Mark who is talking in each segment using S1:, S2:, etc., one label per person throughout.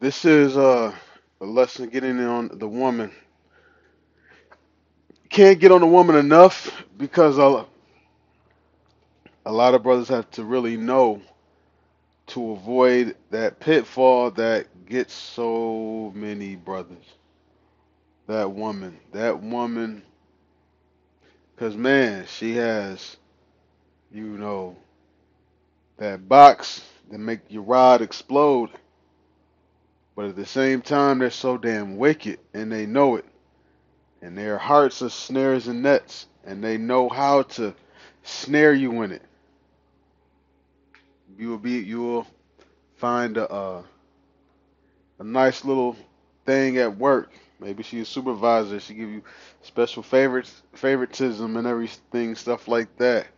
S1: This is uh, a lesson getting on the woman. Can't get on the woman enough because a, a lot of brothers have to really know to avoid that pitfall that gets so many brothers. That woman, that woman, because man, she has, you know, that box that make your rod explode. But at the same time, they're so damn wicked and they know it. And their hearts are snares and nets, and they know how to snare you in it. You will be, you will find a a, nice little thing at work. Maybe she's a supervisor. She give you special favorites, favoritism, and everything, stuff like that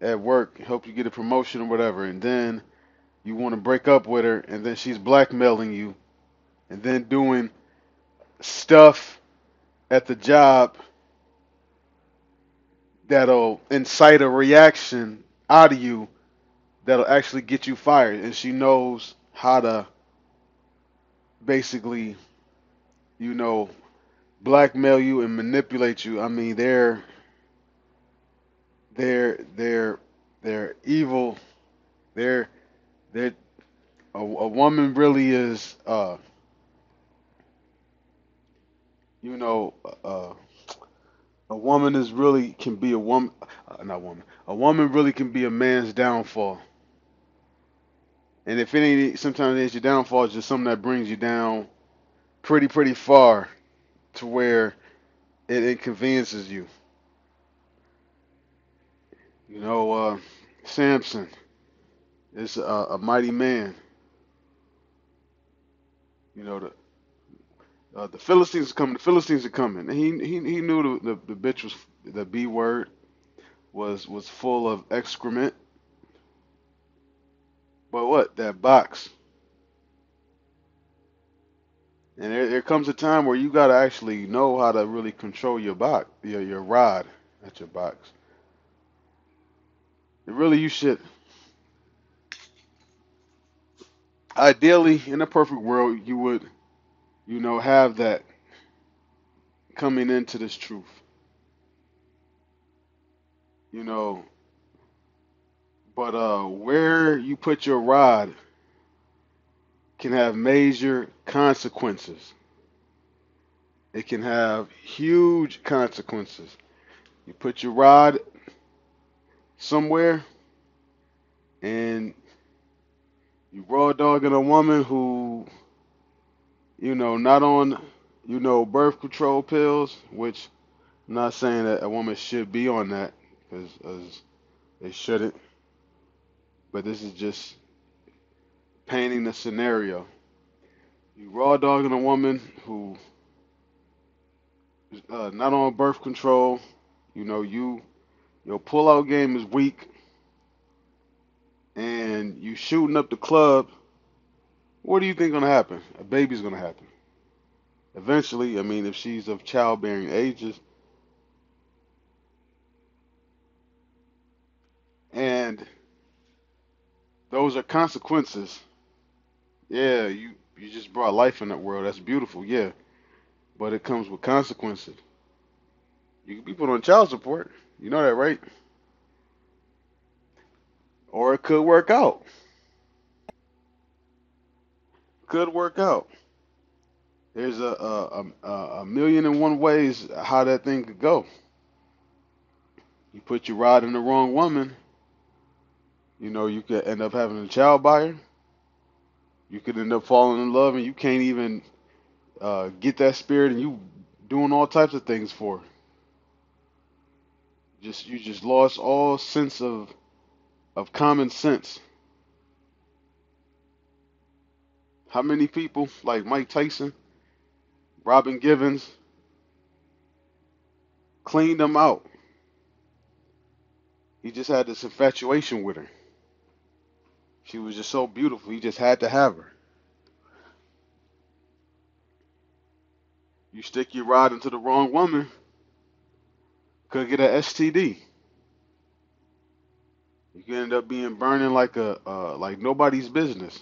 S1: at work. Help you get a promotion or whatever, and then you want to break up with her, and then she's blackmailing you, and then doing stuff at the job that'll incite a reaction out of you that'll actually get you fired. And she knows how to basically, you know, blackmail you and manipulate you. I mean, they're they're they're they're evil. They're they're a, a woman really is uh you know uh a woman is really can be a woman uh, not woman a woman really can be a man's downfall. And if it ain't sometimes it's your downfall it's just something that brings you down pretty pretty far to where it inconveniences you. You know uh samson is a, a mighty man you know the uh, the Philistines are coming. The Philistines are coming. And he he he knew the, the the bitch was the B word was was full of excrement. But what that box? And there, there comes a time where you gotta actually know how to really control your box, your your rod, not your box. And really, you should ideally in a perfect world you would you know have that coming into this truth. You know, but uh, where you put your rod can have major consequences. It can have huge consequences. You put your rod somewhere and you raw dogging a woman who, you know, not on, you know, birth control pills, which I'm not saying that a woman should be on that because they shouldn't, but this is just painting the scenario. You raw dogging a woman who uh, not on birth control, you know, you your pullout game is weak, and you shooting up the club. What do you think gonna happen? A baby's gonna happen. Eventually, I mean, if she's of childbearing ages, and those are consequences. Yeah, you you just brought life in that world. That's beautiful. Yeah, but it comes with consequences. You can be put on child support. You know that, right? Or it could work out. Could work out. There's a a, a, a million and one ways how that thing could go. You put your rod in the wrong woman, you know, you could end up having a child by her. You could end up falling in love and you can't even uh, get that spirit and you doing all types of things for her. Just you just lost all sense of of common sense. How many people like Mike Tyson, Robin Givens, cleaned them out? He just had this infatuation with her. She was just so beautiful. He just had to have her. You stick your rod into the wrong woman, could get a STD. You can end up being burning like a uh, like nobody's business.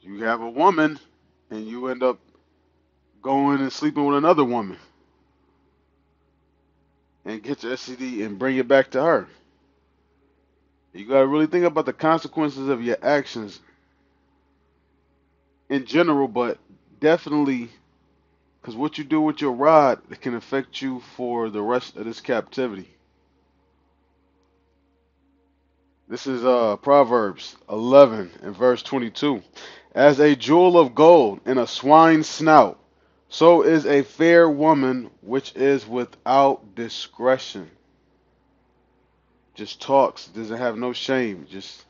S1: You have a woman, and you end up going and sleeping with another woman, and get your STD and bring it back to her. You gotta really think about the consequences of your actions in general, but definitely because what you do with your rod it can affect you for the rest of this captivity. This is uh, Proverbs 11 and verse 22. As a jewel of gold in a swine's snout, so is a fair woman which is without discretion. Just talks, doesn't have no shame. Just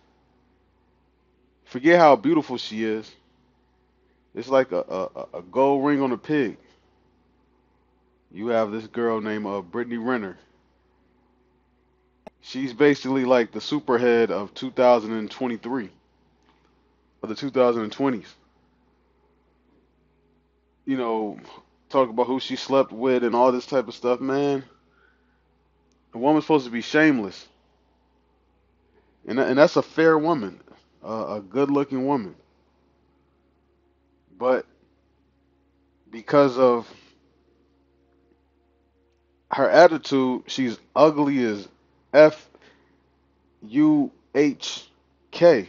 S1: forget how beautiful she is. It's like a, a, a gold ring on a pig. You have this girl named uh, Brittany Renner. She's basically like the superhead of 2023, of the 2020s. You know, talk about who she slept with and all this type of stuff, man. A woman's supposed to be shameless, and and that's a fair woman, a good-looking woman. But because of her attitude, she's ugly as F U H K.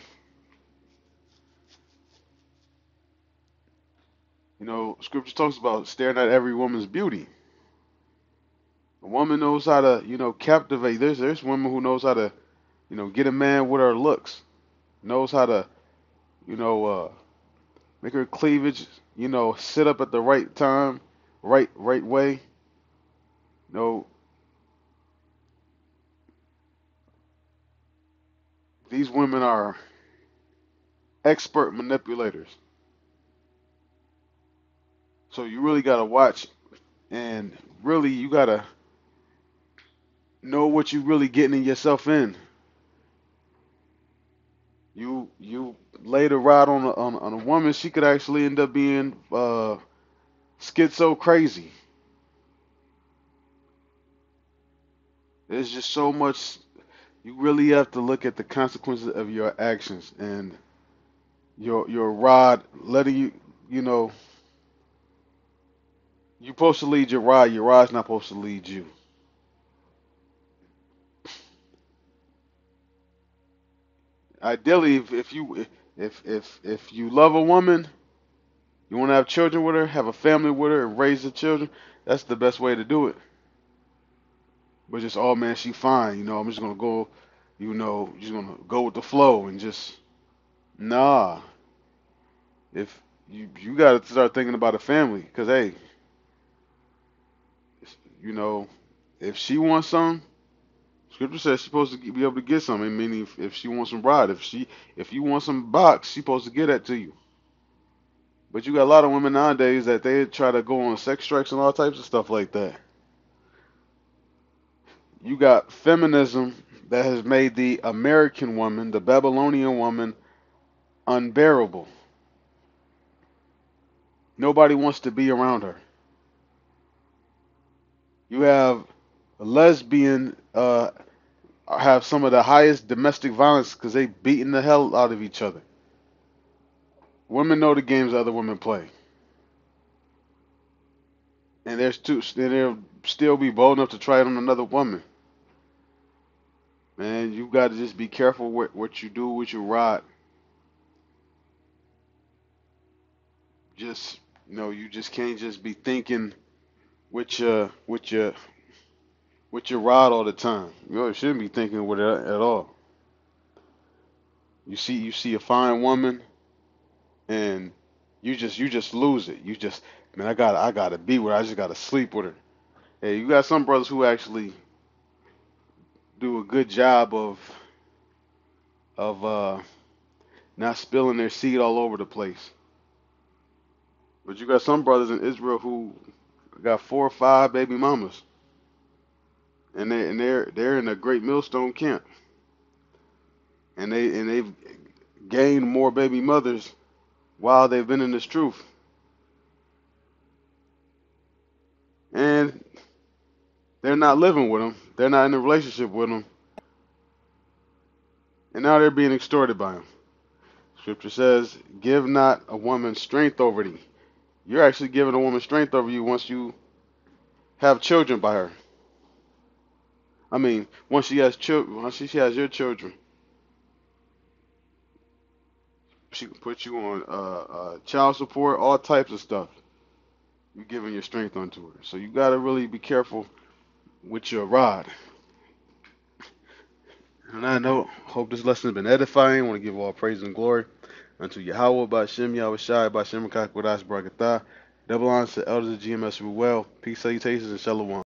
S1: You know, scripture talks about staring at every woman's beauty. A woman knows how to, you know, captivate. There's there's women who knows how to, you know, get a man with her looks. Knows how to, you know, uh, make her cleavage, you know, sit up at the right time, right right way. You know, these women are expert manipulators. So you really gotta watch and really you gotta know what you're really getting yourself in. You you lay the rod on a, on, on a woman, she could actually end up being uh, schizo crazy. There's just so much. You really have to look at the consequences of your actions and your your rod letting you. You know, you're supposed to lead your rod. Your rod's not supposed to lead you. Ideally, if, if you if if if you love a woman, you want to have children with her, have a family with her, and raise the children. That's the best way to do it. But just oh man, she fine. You know, I'm just gonna go. You know, just gonna go with the flow and just nah. If you you got to start thinking about a family, cause hey, you know, if she wants some, Scripture says she's supposed to be able to get some. I mean, if, if she wants some bride, if she if you want some box, she's supposed to get that to you. But you got a lot of women nowadays that they try to go on sex strikes and all types of stuff like that. You got feminism that has made the American woman, the Babylonian woman, unbearable. Nobody wants to be around her. You have a lesbian uh, have some of the highest domestic violence because they beating the hell out of each other. Women know the games other women play, and there's two. They'll still be bold enough to try it on another woman. Man, you got to just be careful what what you do with your rod. Just you know, you just can't just be thinking with your with your with your rod all the time. You shouldn't be thinking with it at all. You see, you see a fine woman, and you just you just lose it. You just man, I got I got to be with her. I just got to sleep with her. Hey, you got some brothers who actually do a good job of of uh, not spilling their seed all over the place. But you got some brothers in Israel who got four or five baby mamas and they and they're they're in a great millstone camp, and they and they've gained more baby mothers while they've been in this truth, and they're not living with them. They're not in a relationship with them, and now they're being extorted by them. Scripture says, "Give not a woman strength over thee." You're actually giving a woman strength over you once you have children by her. I mean, once she has children, once she has your children, she can put you on uh, uh, child support, all types of stuff. You're giving your strength onto her. So you got to really be careful with your rod. And I know, hope this lesson has been edifying. I want to give all praise and glory unto Yahweh, by Shem Yahweh Shai, by Shem Kakwadash Barakatah. Double honors to elders of GMS Ruel. Peace, salutations, and shalom.